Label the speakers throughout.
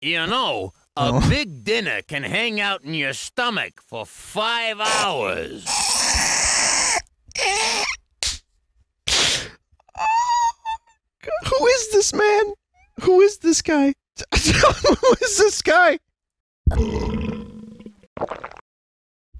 Speaker 1: You know, a
Speaker 2: Oh.
Speaker 1: big dinner can hang out in your stomach for five hours.
Speaker 2: Who is this man? Who is this guy? Who is this guy?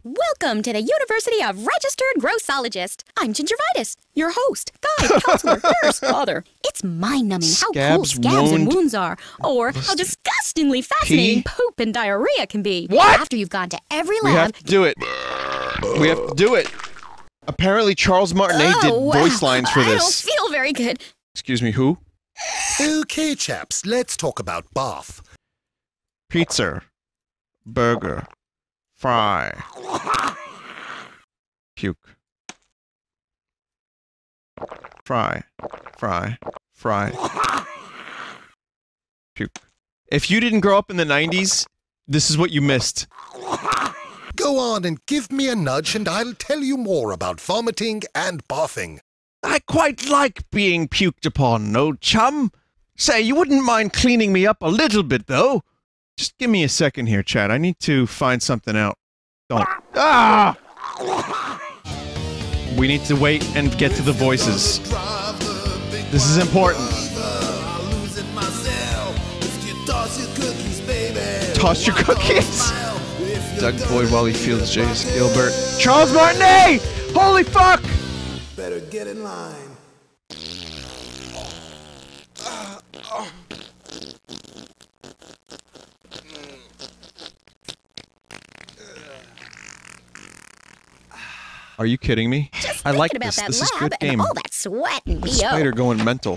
Speaker 3: Welcome to the University of Registered Grossologist. I'm Gingivitis, your host, guide, counselor, nurse, father. It's mind-numbing how cool
Speaker 2: Scabs,
Speaker 3: scabs and wounds are, or how disgustingly fascinating poop and diarrhea can be.
Speaker 2: What?
Speaker 3: After you've gone to every
Speaker 2: We
Speaker 3: lab,
Speaker 2: have to do it. We have to do it. Apparently, Charles Martinet did
Speaker 3: Oh, wow.
Speaker 2: voice lines for this.
Speaker 3: I don't feel very good.
Speaker 2: Excuse me, who?
Speaker 4: Okay, chaps, let's talk about Bath.
Speaker 2: Pizza, burger, fry, puke, fry, fry, fry, puke. If you didn't grow up in the 90s, this is what you missed.
Speaker 4: Go on and give me a nudge, and I'll tell you more about vomiting and bathing.
Speaker 2: I quite like being puked upon, old chum. Say, you wouldn't mind cleaning me up a little bit, though? Just give me a second here, Chad. I need to find something out. Don't. Ah! We need to wait and get to the voices. This is important. Toss your cookies. Doug Boyd, Wally Fields, James Gilbert, Charles Martinet! Holy fuck!
Speaker 5: Better get in line.
Speaker 2: Are you kidding me?
Speaker 3: Just
Speaker 2: I like
Speaker 3: about
Speaker 2: this.
Speaker 3: that
Speaker 2: This is
Speaker 3: lab
Speaker 2: good game.
Speaker 3: all that sweat and
Speaker 2: The spider going mental.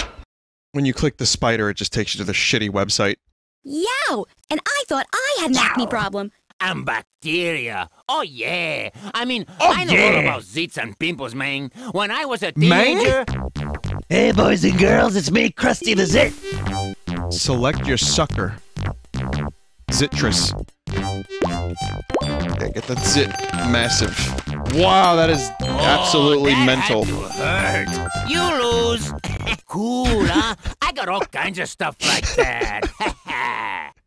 Speaker 2: When you click the spider, it just takes you to the shitty website.
Speaker 3: Yow! And I thought I had an acne problem.
Speaker 1: And bacteria. Oh, yeah. I mean,
Speaker 2: Oh,
Speaker 1: I know all about zits and pimples, man. When I was a
Speaker 2: Man?
Speaker 1: teenager,
Speaker 6: Hey, boys and girls, it's me, Krusty the Zit.
Speaker 2: Select your sucker. Zitrus. Okay, get that zit massive. Wow, that is absolutely
Speaker 1: oh, that
Speaker 2: mental.
Speaker 1: Hurt. You lose. cool, huh? I got all kinds of stuff like that.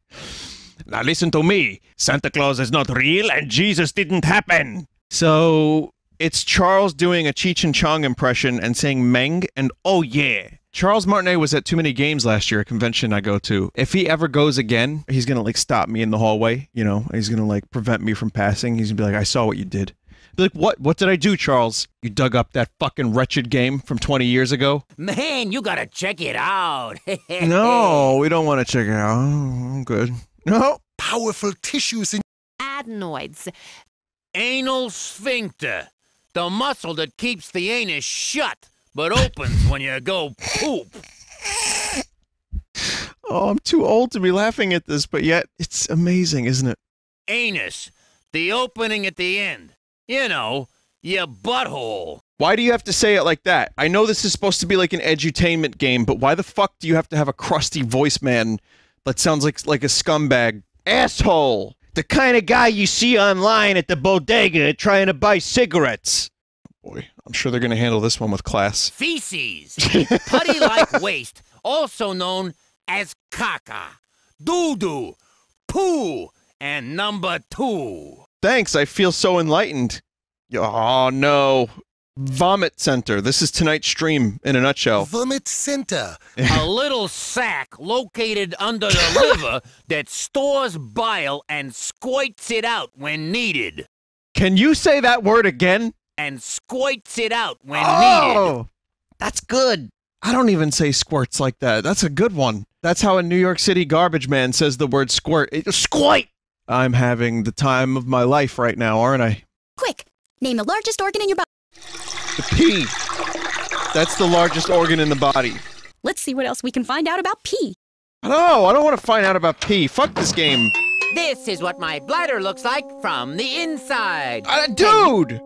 Speaker 2: Now listen to me. Santa Claus is not real and Jesus didn't happen. So it's Charles doing a Cheech and Chong impression and saying Meng and oh yeah. Charles Martinet was at TooManyGames last year, a convention I go to. If he ever goes again, he's gonna like stop me in the hallway, you know, he's gonna like prevent me from passing. He's gonna be like, I saw what you did. Be like, what? What did I do, Charles? You dug up that fucking wretched game from 20 years ago?
Speaker 1: Man, you gotta check it out.
Speaker 2: No, we don't want to check it out. I'm good. No.
Speaker 4: Powerful tissues in
Speaker 7: adenoids.
Speaker 1: Anal sphincter. The muscle that keeps the anus shut, but opens when you go poop.
Speaker 2: Oh, I'm too old to be laughing at this, but yet it's amazing, isn't it?
Speaker 1: Anus. The opening at the end. You know, your butthole.
Speaker 2: Why do you have to say it like that? I know this is supposed to be like an edutainment game, but why the fuck do you have to have a crusty voice man that sounds like like a scumbag? Asshole! The kind of guy you see online at the bodega trying to buy cigarettes. Oh Boy, I'm sure they're gonna handle this one with class.
Speaker 1: Feces. Putty-like waste, also known as caca. Doo-doo. Poo. And number two.
Speaker 2: Thanks, I feel so enlightened. Oh no. Vomit Center. This is tonight's stream in a nutshell.
Speaker 4: Vomit Center.
Speaker 1: a little sac located under the liver that stores bile and squirts it out when needed.
Speaker 2: Can you say that word again?
Speaker 1: And squirts it out when needed.
Speaker 2: Oh, that's good. I don't even say squirts like that. That's a good one. That's how a New York City garbage man says the word squirt. It, squirt! I'm having the time of my life right now, aren't I?
Speaker 3: Quick, name the largest organ in your body.
Speaker 2: The pee. That's the largest organ in the body.
Speaker 3: Let's see what else we can find out about pee.
Speaker 2: I don't. I don't want to find out about pee. Fuck this game.
Speaker 7: This is what my bladder looks like from the inside.
Speaker 2: Uh, dude!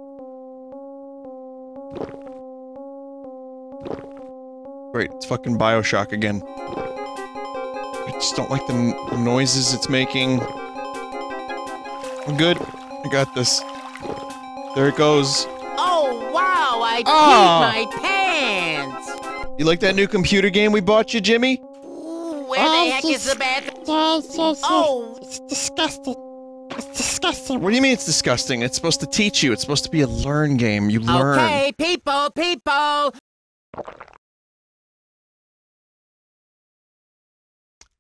Speaker 2: Great, it's fucking Bioshock again. I just don't like the, the noises it's making. I'm good. I got this. There it goes.
Speaker 7: Oh, wow, I
Speaker 2: Oh.
Speaker 7: my pants.
Speaker 2: You like that new computer game we bought you, Jimmy?
Speaker 7: where the oh, heck is the bathroom? Oh.
Speaker 8: It's disgusting. Disgusting.
Speaker 2: What do you mean it's disgusting? It's supposed to teach you. It's supposed to be a learn game. You learn.
Speaker 7: Okay, people, people.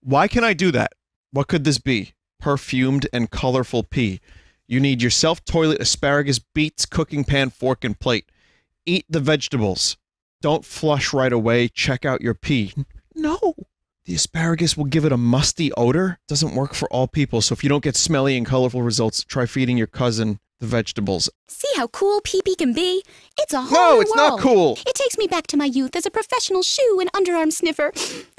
Speaker 2: Why can I do that? What could this be? Perfumed and colorful pee. You need your self toilet, asparagus, beets, cooking pan, fork, and plate. Eat the vegetables. Don't flush right away. Check out your pee. No. The asparagus will give it a musty odor. Doesn't work for all people. So if you don't get smelly and colorful results, try feeding your cousin the vegetables.
Speaker 3: See how cool pee pee can be? It's a whole
Speaker 2: No, it's not cool.
Speaker 3: It takes me back to my youth as a professional shoe and underarm sniffer.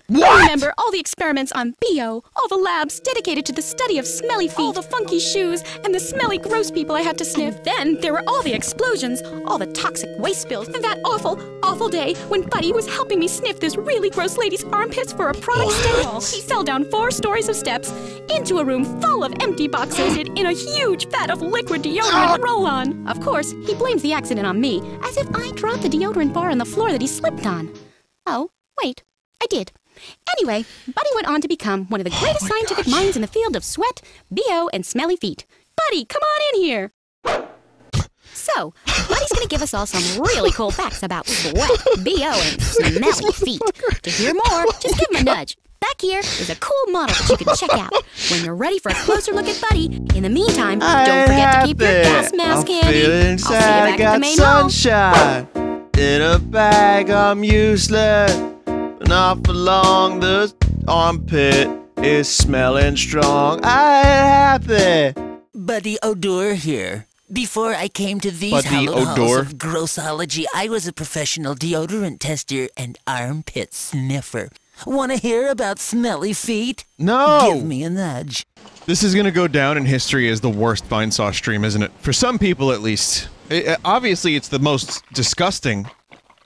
Speaker 2: What?
Speaker 3: remember all the experiments on BO, all the labs dedicated to the study of smelly feet, all the funky shoes, and the smelly, gross people I had to sniff. Then there were all the explosions, all the toxic waste spills, and that awful, awful day when Buddy was helping me sniff this really gross lady's armpits for a product sample. He fell down four stories of steps into a room full of empty boxes in in a huge vat of liquid deodorant ah! roll-on. Of course, he blames the accident on me, as if I dropped the deodorant bar on the floor that he slipped on. Oh, wait, I did. Anyway, Buddy went on to become one of the oh greatest scientific minds in the field of sweat, BO, and smelly feet. Buddy, come on in here. So, Buddy's gonna give us all some really cool facts about sweat, BO, and smelly oh feet. To hear more, just give him a nudge. Back here is a cool model that you can check out when you're ready for a closer look at Buddy. In the meantime, don't forget to keep your gas mask handy. I'll see you back at the main hall.
Speaker 2: sunshine. In a bag, I'm useless. Not for long, the armpit is smelling strong. I ain't happy.
Speaker 9: Buddy Odor here. Before I came to these hallowed halls of grossology, I was a professional deodorant tester and armpit sniffer. Want to hear about smelly feet?
Speaker 2: No.
Speaker 9: Give me a nudge.
Speaker 2: This is gonna go down in history as the worst Vinesauce stream, isn't it? For some people, at least. It- it- uh, obviously, it's the most disgusting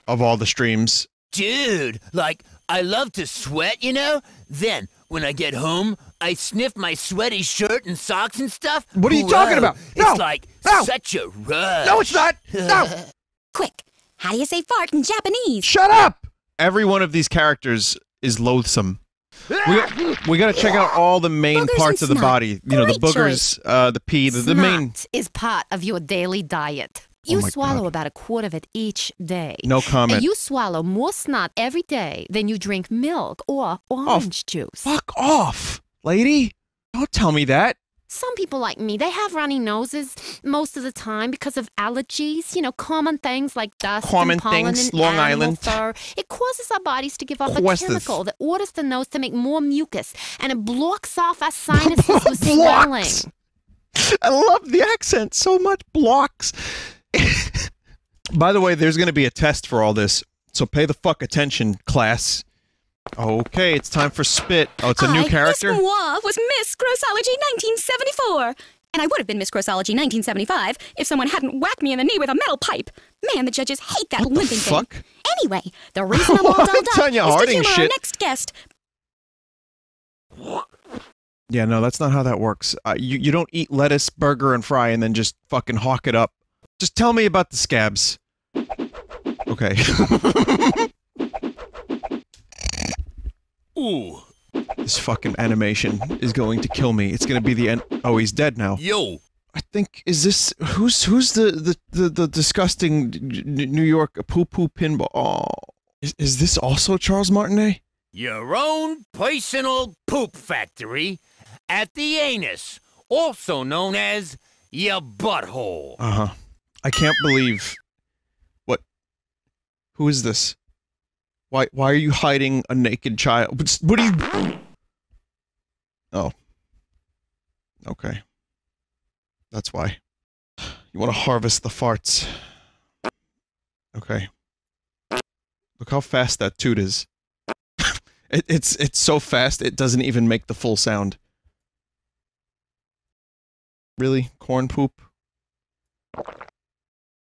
Speaker 2: of all the streams.
Speaker 1: Dude, like, I love to sweat, you know? Then, when I get home, I sniff my sweaty shirt and socks and stuff.
Speaker 2: What are you talking about? No!
Speaker 1: It's like
Speaker 2: No!
Speaker 1: such a rush.
Speaker 2: No, it's not. No.
Speaker 3: Quick, how do you say fart in Japanese?
Speaker 2: Shut up! Every one of these characters is loathsome. We, we gotta check out all the main
Speaker 3: Boogers
Speaker 2: parts of the
Speaker 3: snot.
Speaker 2: body. You know, the boogers, uh, the pee, the, the main.
Speaker 10: Snot is part of your daily diet.
Speaker 2: Oh
Speaker 10: You
Speaker 2: my
Speaker 10: swallow
Speaker 2: God.
Speaker 10: about a quart of it each day.
Speaker 2: No comment.
Speaker 10: And you swallow more snot every day than you drink milk or oh, orange juice.
Speaker 2: Fuck off, lady. Don't tell me that.
Speaker 10: Some people like me, they have runny noses most of the time because of allergies. You know, common things like dust
Speaker 2: Common
Speaker 10: and pollen
Speaker 2: things,
Speaker 10: and
Speaker 2: Long Island.
Speaker 10: fur. It causes our bodies to give off a chemical that orders the nose to make more mucus, and it blocks off our sinuses with swelling.
Speaker 2: I love the accent so much. Blocks. By the way, there's going to be a test for all this, so pay the fuck attention, class. Okay, it's time for spit. Oh, it's a new character.
Speaker 3: Miss Moi was Miss Grossology 1974. And I would have been Miss Grossology 1975 if someone hadn't whacked me in the knee with a metal pipe. Man, the judges hate that
Speaker 2: What
Speaker 3: limping
Speaker 2: fuck?
Speaker 3: thing. Anyway, the reason I'm all dolled up
Speaker 2: Tonya
Speaker 3: is
Speaker 2: Harding
Speaker 3: to humor our next guest.
Speaker 2: Yeah, no, that's not how that works. Uh, you you don't eat lettuce, burger, and fry, and then just fucking hawk it up. Just tell me about the scabs. Okay.
Speaker 1: Ooh,
Speaker 2: this fucking animation is going to kill me. It's gonna be the end. Oh, he's dead now.
Speaker 1: yo,
Speaker 2: I think is this who's who's the the the, the disgusting New York poo poo pinball? Oh, is, is this also Charles Martinet?
Speaker 1: your own personal poop factory at the anus, also known as your butthole.
Speaker 2: Uh huh. I can't believe. What? Who is this? Why why are you hiding a naked child? What are you? Oh. Okay. That's why. You want to harvest the farts. Okay. Look how fast that toot is. it, it's it's so fast it doesn't even make the full sound. Really? Corn poop?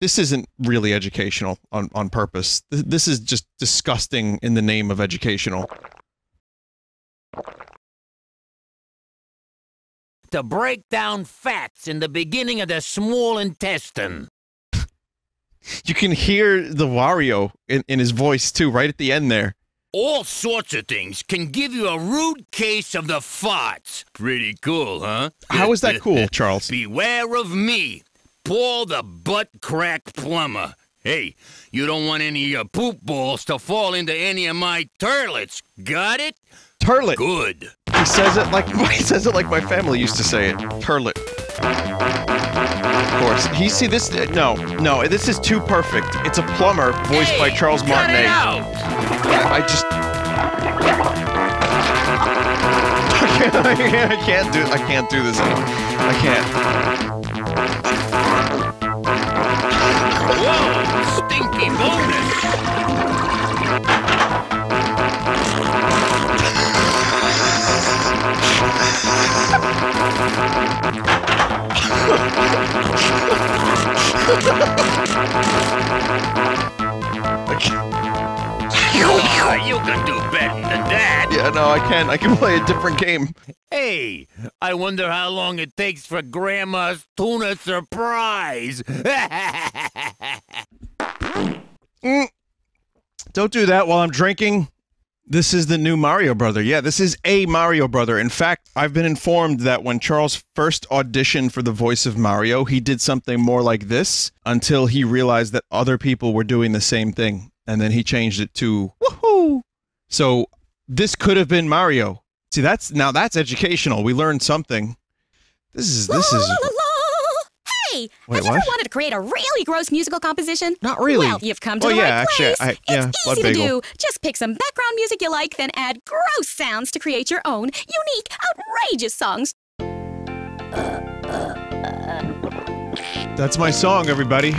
Speaker 2: This isn't really educational on, on purpose. Th- This is just disgusting in the name of educational.
Speaker 1: To break down fats in the beginning of the small intestine.
Speaker 2: You can hear the Wario in, in his voice too, right at the end there.
Speaker 1: all sorts of things can give you a rude case of the farts. Pretty cool, huh?
Speaker 2: How is that cool, Charles?
Speaker 1: Beware of me, Paul the butt crack plumber. Hey, you don't want any of your poop balls to fall into any of my turlets. Got it?
Speaker 2: Turlet.
Speaker 1: Good.
Speaker 2: He says it like he says it like my family used to say it. Turlet. Of course. He see this no, no, this is too perfect. It's a plumber voiced by Charles
Speaker 1: cut
Speaker 2: Martinet.
Speaker 1: it out.
Speaker 2: I, just I can't, I can't do I can't do this. I can't.
Speaker 1: Stinky bonus.
Speaker 2: I can't.
Speaker 1: Ah, you can do better than that.
Speaker 2: Yeah, no, I can. I can play a different game.
Speaker 1: Hey, I wonder how long it takes for Grandma's tuna surprise.
Speaker 2: Mm. Don't do that while I'm drinking. This is the new Mario Brother. Yeah, this is a Mario Brother. In fact, I've been informed that when Charles first auditioned for the voice of Mario, he did something more like this until he realized that other people were doing the same thing. And then he changed it to woohoo. So this could have been Mario. See, that's now that's educational. We learned something. This is this is.
Speaker 3: Hey,
Speaker 2: Wait,
Speaker 3: have you ever wanted to create a really gross musical composition?
Speaker 2: Not really.
Speaker 3: Well, you've come to
Speaker 2: Oh,
Speaker 3: the
Speaker 2: yeah,
Speaker 3: right
Speaker 2: actually,
Speaker 3: place.
Speaker 2: I- yeah,
Speaker 3: it's
Speaker 2: Blood
Speaker 3: easy to
Speaker 2: Bagel.
Speaker 3: do. Just pick some background music you like, then add gross sounds to create your own unique, outrageous songs.
Speaker 2: that's my song, everybody.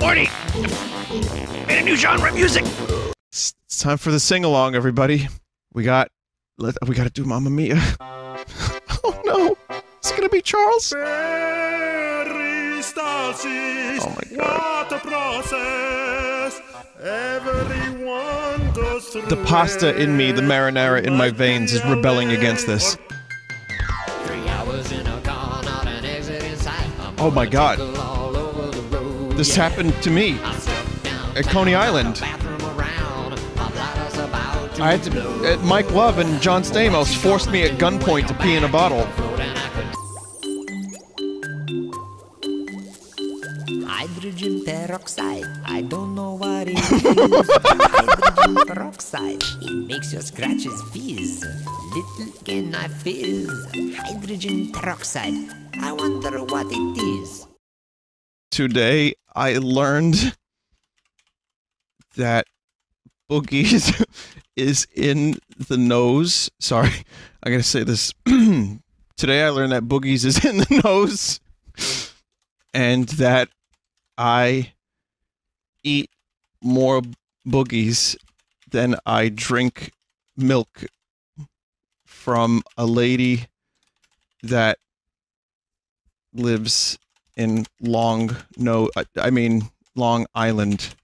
Speaker 6: Morty! Made a new genre of music!
Speaker 2: It's, it's time for the sing along, everybody. We got let, we got to do Mamma Mia. Oh no, it's gonna be Charles. Oh my god. The pasta in me, the marinara in my veins, is rebelling against this. Oh my god. This happened to me at Coney Island. I had to. Mike Love and John Stamos forced me at gunpoint to pee in a bottle.
Speaker 9: Hydrogen peroxide. I don't know what it is. Hydrogen peroxide. It makes your scratches fizz. Little can I fizz. Hydrogen peroxide. I wonder what it is.
Speaker 2: Today I learned that boogies is in the nose. Sorry, I gotta say this. Today I learned that boogies is in the nose, and that I eat more boogies than I drink milk from a lady that lives in Long No I, I mean Long Island